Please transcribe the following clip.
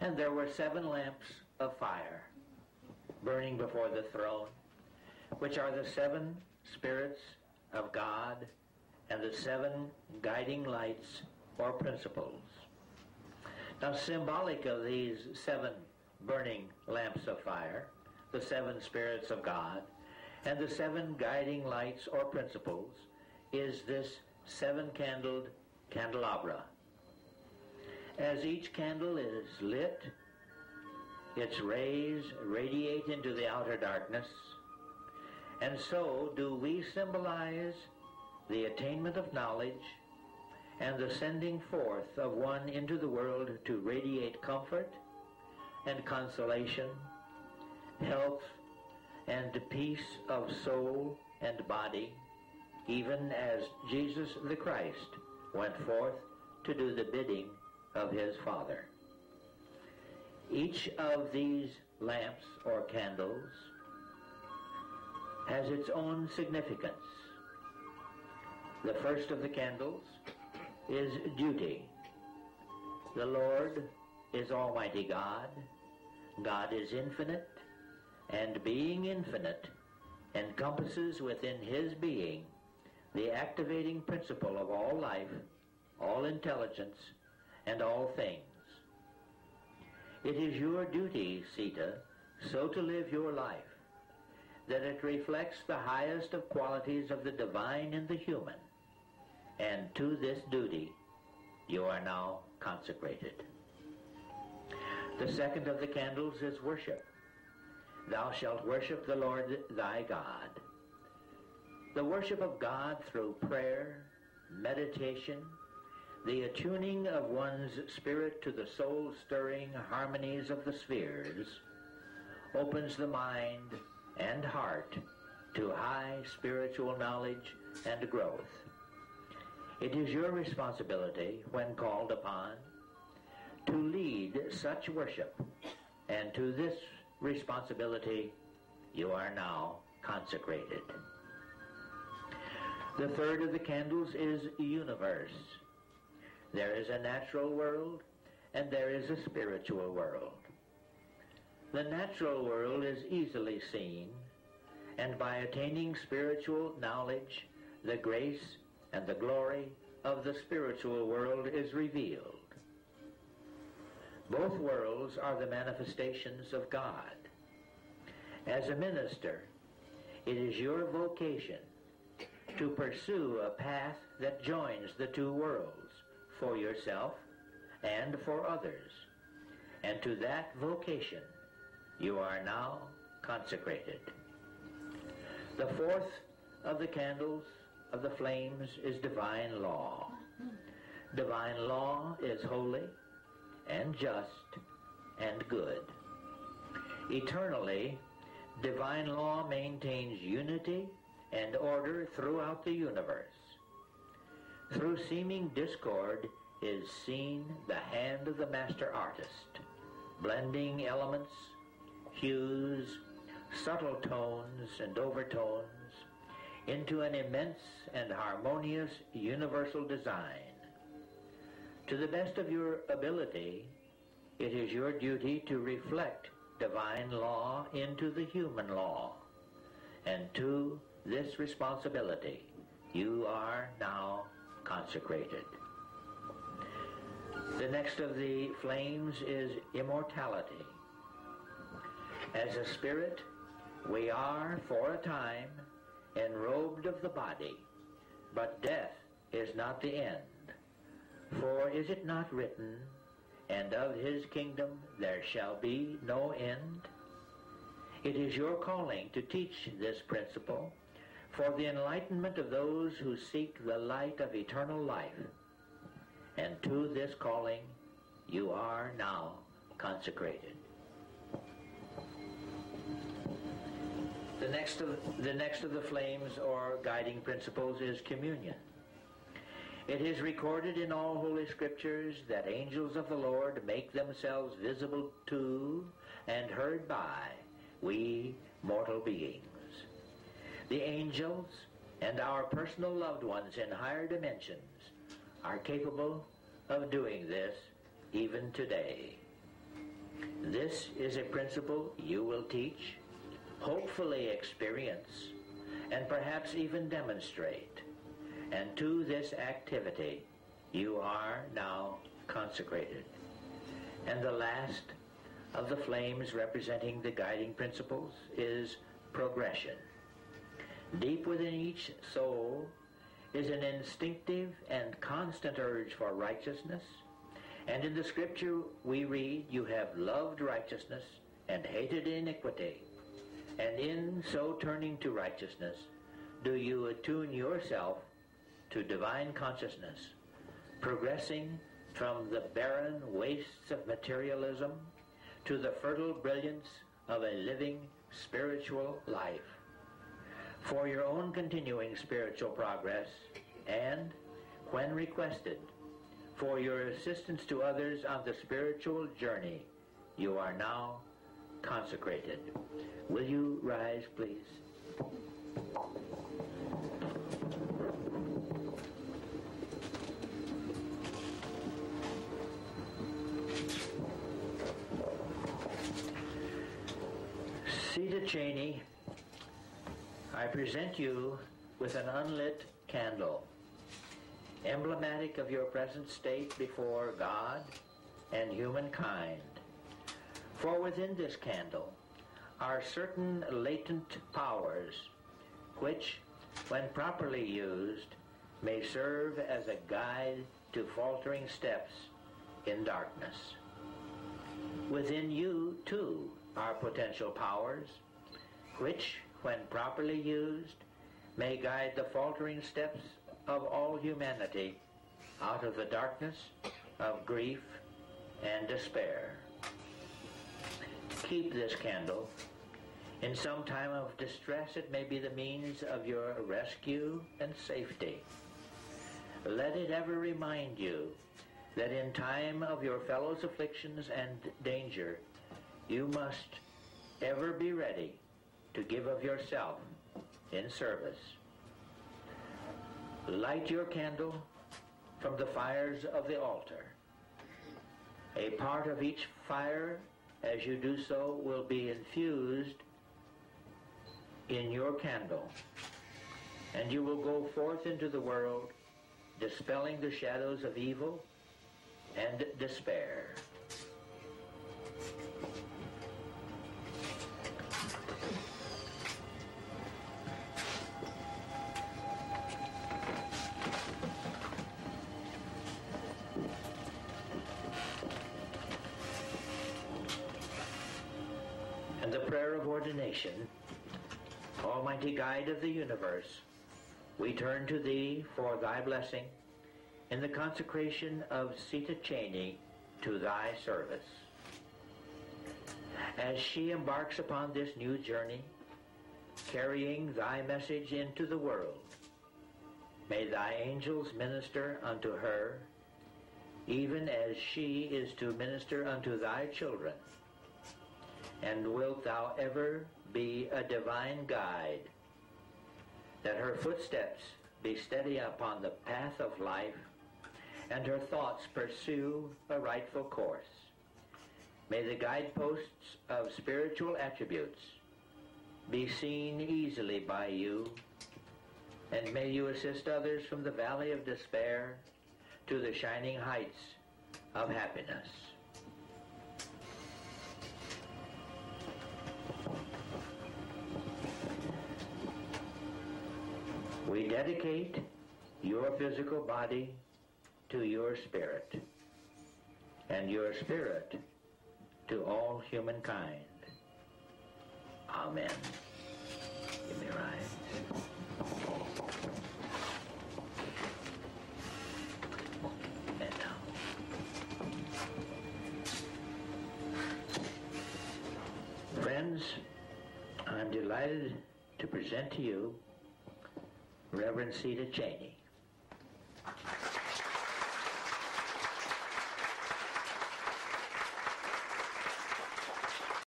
And there were seven lamps of fire burning before the throne, which are the seven spirits of God and the seven guiding lights or principles. Now, symbolic of these seven burning lamps of fire, the seven spirits of God, and the seven guiding lights or principles, is this seven candled candelabra. As each candle is lit, its rays radiate into the outer darkness, and so do we symbolize the attainment of knowledge and the sending forth of one into the world to radiate comfort and consolation, health and peace of soul and body, even as Jesus the Christ went forth to do the bidding of his Father. Each of these lamps or candles has its own significance. The first of the candles is duty. The Lord is Almighty God. God is infinite, and being infinite encompasses within his being the activating principle of all life, all intelligence, and all things. It is your duty, Sita, so to live your life that it reflects the highest of qualities of the divine in the human. And to this duty you are now consecrated. The second of the candles is worship. Thou shalt worship the Lord thy God. The worship of God through prayer, meditation, the attuning of one's spirit to the soul-stirring harmonies of the spheres opens the mind and heart to high spiritual knowledge and growth. It is your responsibility, when called upon, to lead such worship, and to this responsibility you are now consecrated. The third of the candles is universe. There is a natural world and there is a spiritual world. The natural world is easily seen, and by attaining spiritual knowledge, the grace and the glory of the spiritual world is revealed. Both worlds are the manifestations of God. As a minister, it is your vocation to pursue a path that joins the two worlds for yourself and for others. And to that vocation you are now consecrated. The fourth of the candles of the flames is divine law. Divine law is holy and just and good. Eternally, divine law maintains unity and order throughout the universe. Through seeming discord is seen the hand of the master artist, blending elements, hues, subtle tones and overtones into an immense and harmonious universal design. To the best of your ability, it is your duty to reflect divine law into the human law. And to this responsibility, you are now consecrated. The next of the flames is immortality. As a spirit, we are, for a time, enrobed of the body, but death is not the end. For is it not written, and of his kingdom there shall be no end? It is your calling to teach this principle for the enlightenment of those who seek the light of eternal life. And to this calling you are now consecrated. The next of the next of the flames or guiding principles is communion. It is recorded in all holy scriptures that angels of the Lord make themselves visible to and heard by we mortal beings. The angels and our personal loved ones in higher dimensions are capable of doing this even today. This is a principle you will teach, hopefully experience, and perhaps even demonstrate. And to this activity, you are now consecrated. And the last of the flames representing the guiding principles is progression. Deep within each soul is an instinctive and constant urge for righteousness. And in the scripture we read, you have loved righteousness and hated iniquity. And in so turning to righteousness, do you attune yourself to divine consciousness, progressing from the barren wastes of materialism to the fertile brilliance of a living spiritual life for your own continuing spiritual progress and, when requested, for your assistance to others on the spiritual journey, you are now consecrated. Will you rise, please? Chaney I present you with an unlit candle, emblematic of your present state before God and humankind. For within this candle are certain latent powers which, when properly used, may serve as a guide to faltering steps in darkness. Within you, too, are potential powers which, when properly used, may guide the faltering steps of all humanity out of the darkness of grief and despair. Keep this candle. In some time of distress, it may be the means of your rescue and safety. Let it ever remind you that in time of your fellow's afflictions and danger, you must ever be ready to give of yourself in service. Light your candle from the fires of the altar. A part of each fire, as you do so, will be infused in your candle. And you will go forth into the world, dispelling the shadows of evil and despair. Ordination, Almighty Guide of the universe, we turn to Thee for Thy blessing in the consecration of Sita Chaney to Thy service. As she embarks upon this new journey, carrying Thy message into the world, may Thy angels minister unto her, even as she is to minister unto Thy children and wilt thou ever be a divine guide, that her footsteps be steady upon the path of life, and her thoughts pursue a rightful course. May the guideposts of spiritual attributes be seen easily by you, and may you assist others from the valley of despair to the shining heights of happiness. Dedicate your physical body to your spirit, and your spirit to all humankind. Amen. Give me. And. Friends, I'm delighted to present to you Reverend Sita Chaney.